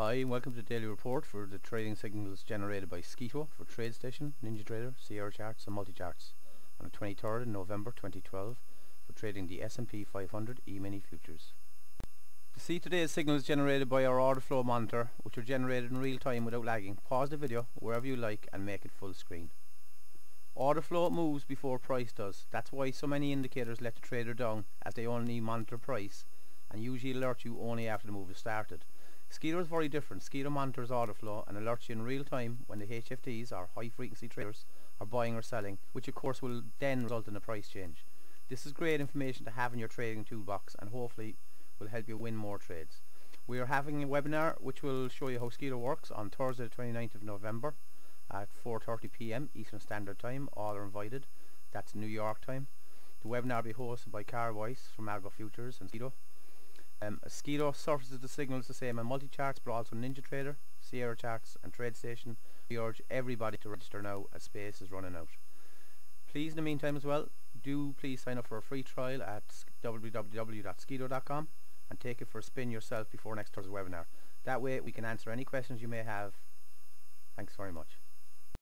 Hi and welcome to daily report for the trading signals generated by Sceeto for TradeStation, NinjaTrader, Sierra Charts and MultiCharts on the 23rd of November 2012 for trading the S&P 500 E-mini futures. To see today's signals generated by our order flow monitor which are generated in real time without lagging, pause the video wherever you like and make it full screen. Order flow moves before price does. That's why so many indicators let the trader down as they only monitor price and usually alert you only after the move is started. Sceeto is very different. Sceeto monitors order flow and alerts you in real time when the HFTs or high frequency traders are buying or selling, which of course will then result in a price change. This is great information to have in your trading toolbox and hopefully will help you win more trades. We are having a webinar which will show you how Sceeto works on Thursday the 29th of November at 4.30pm Eastern Standard Time. All are invited. That's New York time. The webinar will be hosted by Carl Weiss from Algo Futures and Sceeto. Um, surfaces the signals the same on MultiCharts but also NinjaTrader, Sierra Charts and TradeStation. We urge everybody to register now as space is running out. Please in the meantime as well, do please sign up for a free trial at www.sceeto.com and take it for a spin yourself before next Thursday's webinar. That way we can answer any questions you may have. Thanks very much.